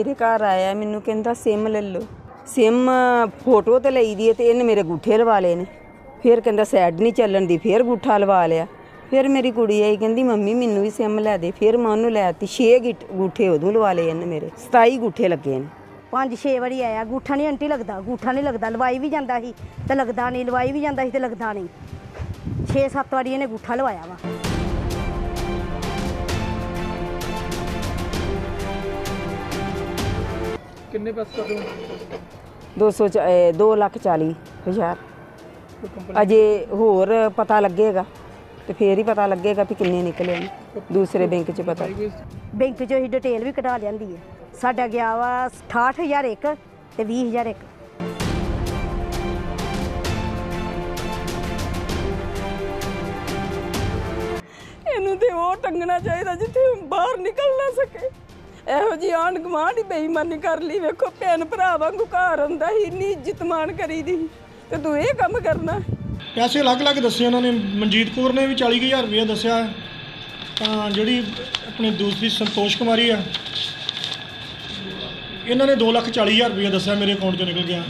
ਮੇਰੇ ਘਰ ਆਇਆ, ਮੈਨੂੰ ਕਹਿੰਦਾ ਸਿਮ ਲੈ ਲਓ। ਸਿਮ ਫੋਟੋ ਤੇ ਲਈ ਦੀ ਤੇ ਇਹਨੇ ਮੇਰੇ ਗੂਠੇ ਲਵਾ ਲਏ ਨੇ। ਫਿਰ ਕਹਿੰਦਾ ਸਾਈਡ ਨਹੀਂ ਚੱਲਣ ਦੀ, ਫਿਰ ਗੂਠਾ ਲਵਾ ਲਿਆ। ਫਿਰ ਮੇਰੀ ਕੁੜੀ ਆਈ, ਕਹਿੰਦੀ ਮੰਮੀ ਮੈਨੂੰ ਵੀ ਸਿਮ ਲੈ ਦੇ। ਫਿਰ ਮੈਂ ਉਹਨੂੰ ਲੈ ਦਿੱਤੀ 6 ਗੂਠੇ ਉਦੋਂ ਲਵਾ ਲਏ ਇਹਨੇ ਮੇਰੇ 27 ਗੂਠੇ ਲੱਗੇ ਨੇ। ਪੰਜ ਛੇ ਵਾਰੀ ਆਇਆ, ਗੂਠਾ ਨਹੀਂ ਆਂਟੀ ਲੱਗਦਾ, ਗੂਠਾ ਨਹੀਂ ਲੱਗਦਾ, ਲਵਾਈ ਵੀ ਜਾਂਦਾ ਸੀ ਤੇ ਲੱਗਦਾ ਨਹੀਂ, ਲਵਾਈ ਵੀ ਜਾਂਦਾ ਸੀ ਤੇ ਲੱਗਦਾ ਨਹੀਂ। 6-7 ਵਾਰੀ ਇਹਨੇ ਗੂਠਾ ਲਵਾਇਆ ਵਾ। ਕਿੰਨੇ ਪੈਸੇ ਕਰਦੇ ਹੋ 200 2 ਲੱਖ 40 ਹਜ਼ਾਰ। ਅਜੇ ਹੋਰ ਪਤਾ ਲੱਗੇਗਾ ਤੇ ਫੇਰ ਹੀ ਪਤਾ ਲੱਗੇਗਾ ਵੀ ਕਿੰਨੇ ਨਿਕਲੇ ਨੇ ਦੂਸਰੇ ਬੈਂਕ 'ਚ ਪਤਾ। ਬੈਂਕ 'ਚੋਂ ਹੀ ਡਿਟੇਲ ਵੀ ਕਢਾ ਲਿਆਂਦੀ ਹੈ। ਸਾਡਾ ਗਿਆ ਵਾ 68001 ਤੇ 20001 ਇਹਨੂੰ ਤੇ ਉਹ ਟੰਗਣਾ ਚਾਹੀਦਾ ਜਿੱਥੇ ਬਾਹਰ ਨਿਕਲ ਨਾ ਸਕੇ। ਇਹੋ ਜੀ ਆਂਢ ਗੁਆਂਢ ਹੀ ਬੇਈਮਾਨੀ ਕਰ ਲਈ, ਵੇਖੋ ਭੈਣ ਭਰਾ ਵਾਂਗੂ ਘਰ ਹੁੰਦਾ ਸੀ ਇੰਨੀ ਇੱਜ਼ਤ ਮਾਣ ਕਰੀਦੀ ਤੇ ਤੂੰ ਇਹ ਕੰਮ ਕਰਨਾ। ਪੈਸੇ ਅਲੱਗ-ਅਲੱਗ ਦੱਸੇ ਉਹਨਾਂ ਨੇ, ਮਨਜੀਤ ਕੌਰ ਨੇ ਵੀ 40000 ਰੁਪਏ ਦੱਸਿਆ। ਤਾਂ ਜਿਹੜੀ ਆਪਣੀ ਦੂਸਰੀ ਸੰਤੋਸ਼ ਕੁਮਾਰੀ ਆ, ਇਹਨਾਂ ਨੇ 240000 ਰੁਪਏ ਦੱਸਿਆ ਮੇਰੇ ਅਕਾਊਂਟ 'ਚੋਂ ਨਿਕਲ ਗਿਆ।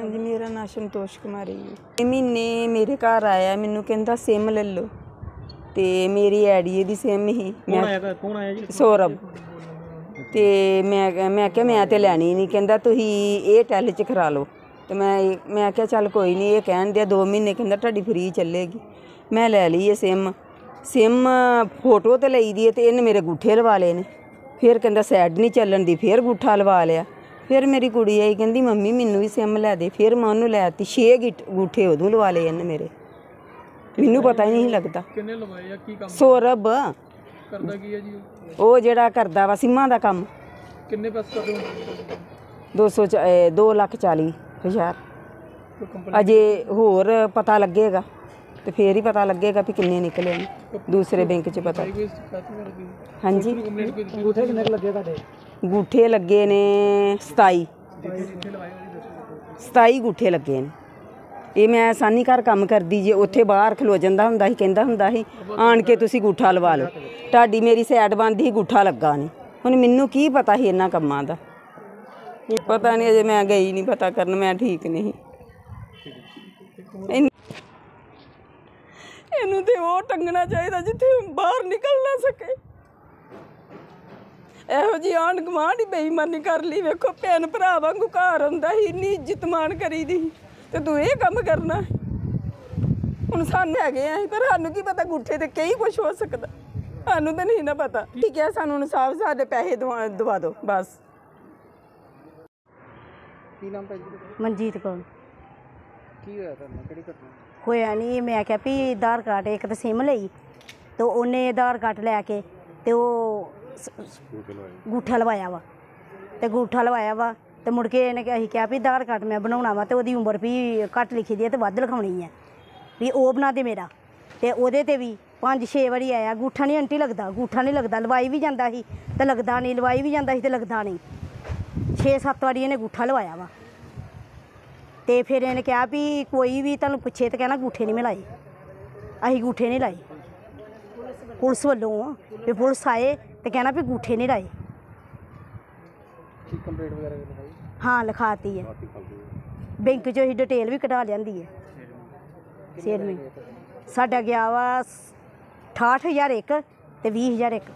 ਹਾਂਜੀ ਮੇਰਾ ਨਾਮ ਸੰਤੋਸ਼ ਕੁਮਾਰੀ ਹੈ ਇਹ ਮਹੀਨੇ ਮੇਰੇ ਘਰ ਆਇਆ ਮੈਨੂੰ ਕਹਿੰਦਾ ਸਿਮ ਲੈ ਲਓ। ਤੇ ਮੇਰੀ ਆਈਡੀ ਦੀ ਸਿਮ ਹੀ ਮੈਂ ਕੌਣ ਆਇਆ ਜੀ? ਸੌਰਵ। ਤੇ ਮੈਂ ਮੈਂ ਕਿਹਾ ਮੈਂ ਤੇ ਲੈਣੀ ਨਹੀਂ ਕਹਿੰਦਾ ਤੁਸੀਂ ਇਹ ਟੈਲ ਚ ਕਰਾ ਲਓ। ਤੇ ਮੈਂ ਇਹ- ਮੈਂ ਕਿਹਾ ਚੱਲ ਕੋਈ ਨਹੀਂ ਇਹ ਕਹਿਣ ਦਿਆ 2 ਮਹੀਨੇ ਕਹਿੰਦਾ ਤੁਹਾਡੀ ਫ੍ਰੀ ਚੱਲੇਗੀ। ਮੈਂ ਲੈ ਲਈ ਇਹ ਸਿਮ ਸਿਮ ਫੋਟੋ ਤੇ ਲਈ ਦੀ ਹੈ ਤੇ ਇਹਨੇ ਮੇਰੇ ਗੂਠੇ ਲਵਾ ਲਏ ਨੇ। ਫਿਰ ਕਹਿੰਦਾ ਸਾਈਡ ਨਹੀਂ ਚੱਲਣ ਦੀ। ਫਿਰ ਗੂਠਾ ਲਵਾ ਲਿਆ। ਫਿਰ ਮੇਰੀ ਕੁੜੀ ਆਈ ਕਹਿੰਦੀ ਮੰਮੀ ਮੈਨੂੰ ਵੀ ਸਿਮ ਲੈ ਦੇ। ਫਿਰ ਮੈਂ ਉਹਨੂੰ ਲੈ ਦਿੱਤੀ 6 ਗੂਠੇ ਉਦੋਂ ਲਵਾ ਲਏ ਇਹਨੇ ਮੇਰੇ। ਮੈਨੂੰ ਪਤਾ ਹੀ ਨਹੀਂ ਲੱਗਦਾ। ਕਿੰਨੇ ਲਵਾਏ ਆ? ਕੀ ਕੰਮ? ਸੌਰਵ ਕਰਦਾ ਕੀ ਹੈ ਜੀ ਉਹ? ਜਿਹੜਾ ਕਰਦਾ ਵਾ ਸਿੰਮਾਂ ਦਾ ਕੰਮ। ਕਿੰਨੇ ਪੈਸੇ ਕਰਦੇ ਹੋ? 200 2 ਲੱਖ 40 ਹਜ਼ਾਰ। ਅਜੇ ਹੋਰ ਪਤਾ ਲੱਗੇਗਾ। ਤੇ ਫੇਰ ਹੀ ਪਤਾ ਲੱਗੇਗਾ ਵੀ ਕਿੰਨੇ ਨਿਕਲੇ ਨੇ ਦੂਸਰੇ ਬੈਂਕ 'ਚ ਪਤਾ। ਹਾਂਜੀ। ਉਥੇ ਕਿੰਨੇ ਲੱਗੇ ਤੁਹਾਡੇ? ਗੂਠੇ ਲੱਗੇ ਨੇ 27 27 ਗੂਠੇ ਲੱਗੇ ਨੇ। ਇਹ ਮੈਂ ਆਸਾਨੀ ਘਰ ਕੰਮ ਕਰਦੀ ਜੇ ਉੱਥੇ ਬਾਹਰ ਖਲੋ ਜਾਂਦਾ ਹੁੰਦਾ ਸੀ ਕਹਿੰਦਾ ਹੁੰਦਾ ਸੀ ਆਣ ਕੇ ਤੁਸੀਂ ਗੂਠਾ ਲਵਾ ਲਓ। ਤੁਹਾਡੀ ਮੇਰੀ ਸਾਈਡ ਬੰਦ ਹੀ ਗੂਠਾ ਲੱਗਾ ਨਹੀਂ ਹੁਣ ਮੈਨੂੰ ਕੀ ਪਤਾ ਸੀ ਇਹਨਾਂ ਕੰਮਾਂ ਦਾ? ਪਤਾ ਨਹੀਂ ਅਜੇ ਮੈਂ ਗਈ ਨਹੀਂ ਪਤਾ ਕਰਨ ਮੈਂ ਠੀਕ ਨਹੀਂ ਇਹਨ- ਤੇ ਉਹ ਟੰਗਣਾ ਚਾਹੀਦਾ ਜਿੱਥੇ ਬਾਹਰ ਨਿਕਲ ਨਾ ਸਕੇ। ਇਹੋ ਜੀ ਆਂਢ ਗੁਆਂਢ ਹੀ ਬੇਈਮਾਨੀ ਕਰ ਲਈ ਵੇਖੋ ਭੈਣ ਭਰਾ ਵਾਂਗੂ ਘਰ ਹੁੰਦਾ ਸੀ ਇੰਨੀ ਇੱਜ਼ਤ ਮਾਣ ਕਰੀਦੀ। ਤੇ ਤੂੰ ਇਹ ਕੰਮ ਕਰਨਾ ਹੁਣ ਸਾਨੂੰ ਹੈਗੇ ਆ ਪਰ ਸਾਨੂੰ ਕੀ ਪਤਾ ਗੁੱਠੇ ਤੇ ਕਈ ਕੁਝ ਹੋ ਸਕਦਾ। ਸਾਨੂੰ ਤਾਂ ਨਹੀਂ ਨਾ ਪਤਾ। ਠੀਕ ਹੈ ਸਾਨੂੰ ਇਨਸਾਫ ਸਾਡੇ ਪੈਸੇ ਦਵਾ ਦਵਾ ਦਿਓ ਬਸ। ਕੀ ਨਾਮ ਜੀ? ਮਨਜੀਤ ਕੌਰ। ਕੀ ਹੋਇਆ ਤੁਹਾਨੂੰ ਕਿਹੜੀ ਘਟਨਾ ਹੋਇਆ ਨਹੀਂ ਮੈਂ ਕਿਹਾ ਵੀ ਆਧਾਰ ਕਾਰਡ ਇੱਕ ਤਾਂ ਸਿਮ ਲਈ ਤੇ ਉਹਨੇ ਆਧਾਰ ਕਾਰਡ ਲੈ ਕੇ ਤੇ ਉਹ ਸ- ਲਵਾਇਆ। ਵਾ। ਤੇ ਗੂਠਾ ਲਵਾਇਆ ਵਾ ਤੇ ਮੁੜ ਕੇ ਇਹਨੇ ਕਿਹਾ ਅਸੀਂ ਕਿਹਾ ਵੀ ਆਧਾਰ ਕਾਰਡ ਮੈਂ ਬਣਾਉਣਾ ਵਾ ਤੇ ਉਹਦੀ ਉਮਰ ਵੀ ਘੱਟ ਲਿਖੀ ਦੀ ਹੈ ਤੇ ਵੱਧ ਲਿਖਾਉਣੀ ਹੈ ਵੀ ਉਹ ਬਣਾ ਦੇ ਮੇਰਾ। ਤੇ ਉਹਦੇ ਤੇ ਵੀ ਪੰਜ ਛੇ ਵਾਰੀ ਆਇਆ ਗੂਠਾ ਨਹੀਂ ਆਂਟੀ ਲੱਗਦਾ ਗੂਠਾ ਨਹੀਂ ਲੱਗਦਾ ਲਵਾਈ ਵੀ ਜਾਂਦਾ ਸੀ ਤੇ ਲੱਗਦਾ ਨਹੀਂ ਲਵਾਈ ਵੀ ਜਾਂਦਾ ਸੀ ਤੇ ਲੱਗਦਾ ਨਹੀਂ 6-7 ਵਾਰੀ ਇਹਨੇ ਗੂਠਾ ਲਵਾਇਆ ਵਾ। ਤੇ ਫਿਰ ਇਹਨੇ ਕਿਹਾ ਵੀ ਕੋਈ ਵੀ ਤੁਹਾਨੂੰ ਪੁੱਛੇ ਤਾਂ ਕਹਿਣਾ ਗੂਠੇ ਨਹੀਂ ਮਿਲਾਏ ਅਸੀਂ ਗੂਠੇ ਨਹੀਂ ਲਾਏ। ਪੁਲਿਸ ਵੱਲੋਂ ਵੀ ਪੁਲਿਸ ਆਏ ਤੇ ਕਹਿਣਾ ਵੀ ਗੂਠੇ ਨਹੀਂ ਲਾਏ। ਕੀ ਕੰਪਲੀਟ ਵਗੈਰਾ ਲਿਖਾਈ? ਹਾਂ ਲਿਖਾਤੀ ਹੈ। ਬੈਂਕ 'ਚੋਂ ਹੀ ਡਿਟੇਲ ਵੀ ਕਢਾ ਲਿਆਂਦੀ ਹੈ। ਸੇਲਮੈਨ ਸਾਡਾ ਗਿਆ ਵਾ 68001 ਤੇ 20001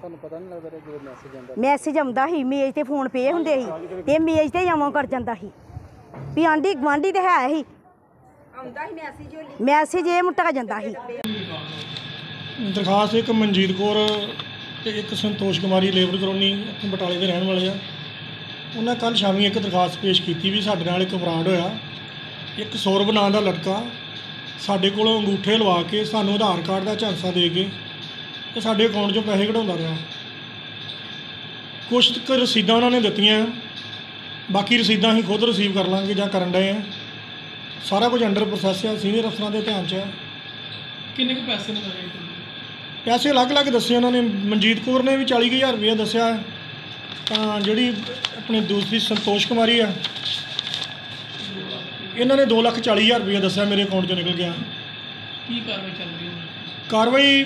ਤੁਹਾਨੂੰ ਪਤਾ ਨਹੀਂ ਲੱਗਦਾ ਜਦੋਂ ਮੈਸੇਜ ਆਉਂਦਾ ਮੈਸੇਜ ਆਉਂਦਾ ਸੀ ਮੇਜ਼ ਤੇ ਫੋਨ ਪੇ ਹੁੰਦੇ ਸੀ। ਤੇ ਮੇਜ਼ ਤੇ ਜਮਾ ਕਰ ਜਾਂਦਾ ਸੀ। ਵੀ ਆਂਢੀ ਗਵਾਂਢੀ ਤੇ ਹੈ ਆਉਂਦਾ ਹੀ ਮੈਸੇਜ ਮੈਸੇਜ ਇਹ ਮੁੱਟਾ ਜਾਂਦਾ ਸੀ ਦਰਖਾਸਤ ਇੱਕ ਮਨਜੀਤ ਕੌਰ ਤੇ ਇੱਕ ਸੰਤੋਸ਼ ਕੁਮਾਰੀ ਲੇਬਰ ਕਲੋਨੀ ਇੱਥੇ ਬਟਾਲੇ ਦੇ ਰਹਿਣ ਵਾਲੇ ਆ। ਉਹਨਾਂ ਕੱਲ ਸ਼ਾਮੀ ਇੱਕ ਦਰਖਾਸਤ ਪੇਸ਼ ਕੀਤੀ ਵੀ ਸਾਡੇ ਨਾਲ ਇੱਕ ਫਰਾਡ ਹੋਇਆ। ਇੱਕ ਸੌਰਵ ਨਾਂ ਦਾ ਲੜਕਾ ਸਾਡੇ ਕੋਲੋਂ ਅੰਗੂਠੇ ਲਵਾ ਕੇ ਸਾਨੂੰ ਆਧਾਰ ਕਾਰਡ ਦਾ ਝਾਂਸਾ ਦੇ ਕੇ ਤੇ ਸਾਡੇ ਅਕਾਊਂਟ 'ਚੋਂ ਪੈਸੇ ਕਢਾਉਂਦਾ ਰਿਹਾ। ਕੁਛ ਕੁ ਰਸੀਦਾਂ ਉਹਨਾਂ ਨੇ ਦਿੱਤੀਆਂ। ਬਾਕੀ ਰਸੀਦਾਂ ਅਸੀਂ ਖੁਦ ਰਿਸੀਵ ਕਰ ਲਾਂਗੇ ਜਾਂ ਕਰਨ ਡਏ ਆ। ਸਾਰਾ ਕੁਝ ਅੰਡਰ ਪ੍ਰੋਸੈਸ ਹੈ ਸੀਨੀਅਰ ਅਫਸਰਾਂ ਦੇ ਧਿਆਨ 'ਚ ਹੈ ਕਿੰਨੇ ਕੁ ਪੈਸੇ ਨੇ ਲਗਾਏ ਪੈਸੇ ਅਲੱਗ-ਅਲੱਗ ਦੱਸੇ ਉਹਨਾਂ ਨੇ। ਮਨਜੀਤ ਕੌਰ ਨੇ ਵੀ 40000 ਰੁਪਏ ਦੱਸਿਆ। ਤਾਂ ਜਿਹੜੀ ਆਪਣੀ ਦੂਸਰੀ ਸੰਤੋਸ਼ ਕੁਮਾਰੀ ਆ ਇਹਨਾਂ ਨੇ 240000 ਰੁਪਏ ਦੱਸਿਆ ਮੇਰੇ ਅਕਾਊਂਟ 'ਚੋਂ ਨਿਕਲ ਗਿਆ। ਕੀ ਕਾਰਵਾਈ ਚੱਲ ਰਹੀ ਹੈ ਕਾਰਵਾਈ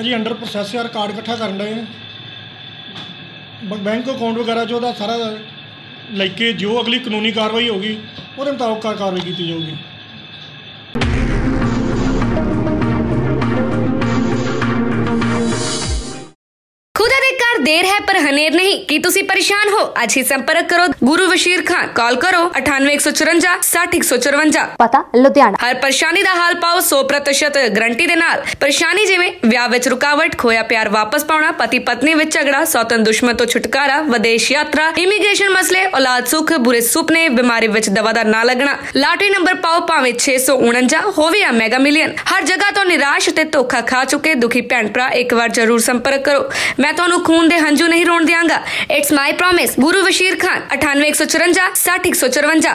ਅਜੇ ਅੰਡਰ ਪ੍ਰੋਸੈਸ ਯਾਰ ਕਾਰਡ ਇਕੱਠਾ ਕਰਨ ਡਏ ਆ। ਬੈਂਕ ਅਕਾਊਂਟ ਵਗੈਰਾ 'ਚ ਉਹਦਾ ਸਾਰਾ ਲੈ ਕੇ ਜੋ ਅਗਲੀ ਕਾਨੂੰਨੀ ਕਾਰਵਾਈ ਹੋਗੀ ਉਹਦੇ ਮੁਤਾਬਕ ਕਾਰਵਾਈ ਕੀਤੀ ਜਾਊਗੀ। ਪਰ ਹਨੇਰ ਨਹੀਂ। ਕੀ ਤੁਸੀਂ ਪਰੇਸ਼ਾਨ ਹੋ? ਅੱਜ ਹੀ ਸੰਪਰਕ ਕਰੋ। ਗੁਰੂ ਵਸ਼ੀਰ ਖਾਨ ਕਾਲ ਕਰੋ। 9854 60154 ਪਤਾ ਲੁਧਿਆਣਾ। ਹਰ ਪਰੇਸ਼ਾਨੀ ਦਾ ਹੱਲ ਪਾਓ 100% ਗਰੰਟੀ ਦੇ ਨਾਲ। ਪਰੇਸ਼ਾਨੀ ਜਿਵੇਂ ਵਿਆਹ ਵਿੱਚ ਰੁਕਾਵਟ ਖੋਇਆ ਪਿਆਰ ਵਾਪਸ ਪਾਉਣਾ ਪਤੀ ਪਤਨੀ ਵਿੱਚ ਝਗੜਾ ਸੌਤਨ ਦੁਸ਼ਮਣ ਤੋਂ ਛੁਟਕਾਰਾ ਵਿਦੇਸ਼ ਯਾਤਰਾ ਇਮੀਗ੍ਰੇਸ਼ਨ ਮਸਲੇ ਔਲਾਦ ਸੁੱਖ ਬੁਰੇ ਸੁਪਨੇ ਬਿਮਾਰੀ ਵਿੱਚ ਦਵਾ ਦਾ ਨਾ ਲੱਗਣਾ। ਲਾਟਰੀ ਨੰਬਰ ਪਾਓ ਭਾਵੇਂ 649 ਹੋਵੇ ਜਾਂ ਮੈਗਾ ਮਿਲੀਅਨ ਹਰ ਜਗ੍ਹਾ ਤੋਂ ਨਿਰਾਸ਼ ਤੇ ਧੋਖਾ ਖਾ ਚੁੱਕੇ ਦੁਖੀ ਭੈਣ ਭਰਾ ਇੱਕ ਵਾਰ ਜ਼ਰੂਰ ਸੰਪਰਕ ਕਰੋ। ਮੈਂ ਤੁਹਾਨੂੰ ਖੂਨ ਦੇ ਹੰਝੂ ਨਹੀਂ ਰੋਣ ਦਿਆਂਗਾ। It's my promise Guru Washir Khan 9854 60154